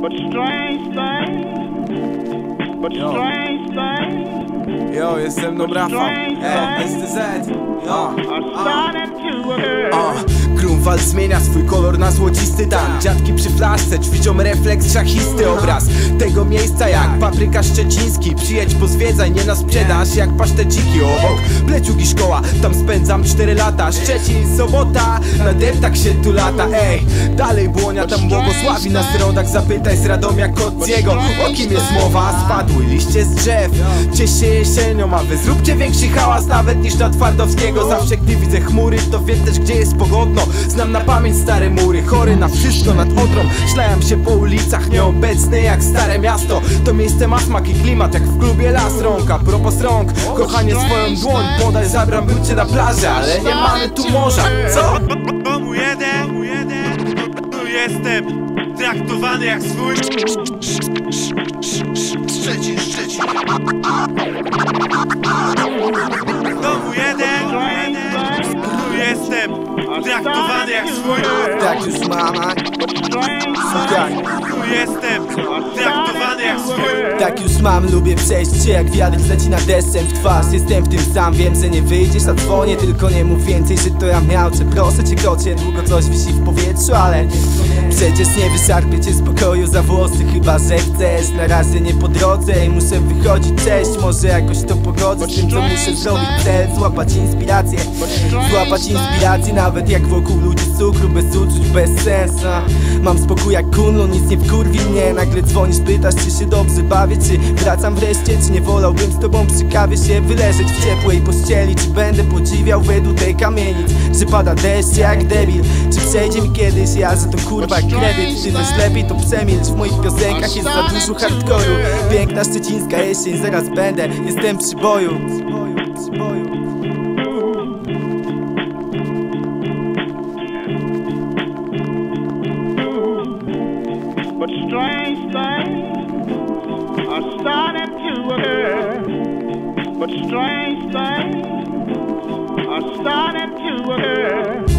But strange things, but Yo. strange things Jo, jest ze mną Rafał, e, STZ Jo, are starting to occur. Grunwald zmienia swój kolor na złocisty dan. Dziadki przy flaszce ćwiczą refleks szachisty obraz. Tego miejsca jak papryka szczeciński. Przyjedź pozwiedzaj, nie na sprzedaż jak paszteciki Obok. Pleciugi szkoła, tam spędzam 4 lata. Szczecin, sobota, na deptak się tu lata. Ej, dalej błonia, tam błogosławi. Nas rodak Zapytaj z Radomia Kociego, o kim jest mowa. Spadły liście z drzew, ciesz się jesienią A wy zróbcie większy hałas nawet niż na Twardowskiego. Zawsze gdy widzę chmury, to wiem też gdzie jest pogodno Znam na pamięć stare mury, chory na wszystko nad Odrą. Szlałem się po ulicach, nieobecny jak stare miasto. To miejsce ma smak i klimat jak w klubie Las Rąk. A propos rąk, kochanie swoją dłoń Podaj zabram cię na plażę, ale nie mamy tu morza Co? Domu jeden, domu jeden, tu jestem traktowany jak swój. Szczecin, Szczecin. Domu jeden, tu jestem traktowany jak swój Tak już mama, słuchaj Tu jestem Tak już mam, lubię przejść się jak wiatr zacina deszczem w twarz. Jestem w tym sam, wiem, że nie wyjdziesz, a dzwonię Tylko nie mów więcej, że to ja miał. Czy proszę cię kocie, długo coś wisi w powietrzu, ale Przecież nie wyszarpię cię z pokoju za włosy Chyba, że chcesz, na razie nie po drodze I muszę wychodzić, cześć, może jakoś to pogodzę Z tym, co muszę zrobić, cel, złapać inspirację Złapać inspirację, nawet jak wokół ludzi cukru Mam spokój jak kunlu, nic nie wkurwi mnie. Nagle dzwonisz, pytasz, czy się dobrze bawię Czy wracam wreszcie, czy nie wolałbym z tobą przy kawie się Wyleżeć w ciepłej pościeli. Czy będę podziwiał według tej kamienic? Czy pada deszcz jak debil? Czy przejdzie mi kiedyś, ja za to kurwa kredyt Ty też lepiej to przemilcz. W moich piosenkach jest za dużo hardkoru Piękna szczecińska jesień, zaraz będę Jestem przy boju. Przy boju, przy boju But strange things are starting to occur. But strange things are starting to occur.